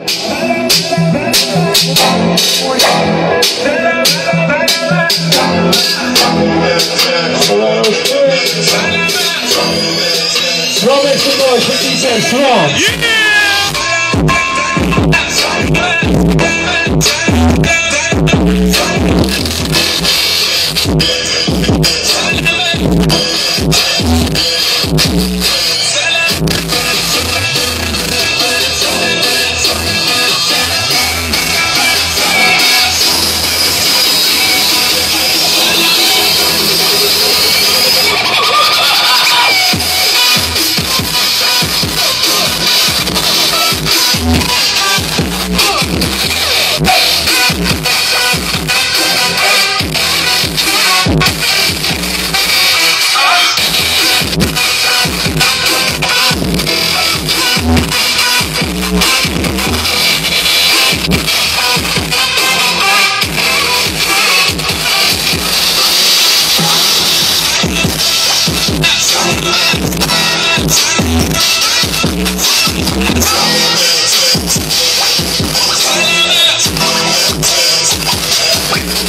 Strong make some noise for DJ Strong. Yeah! i'm Wait.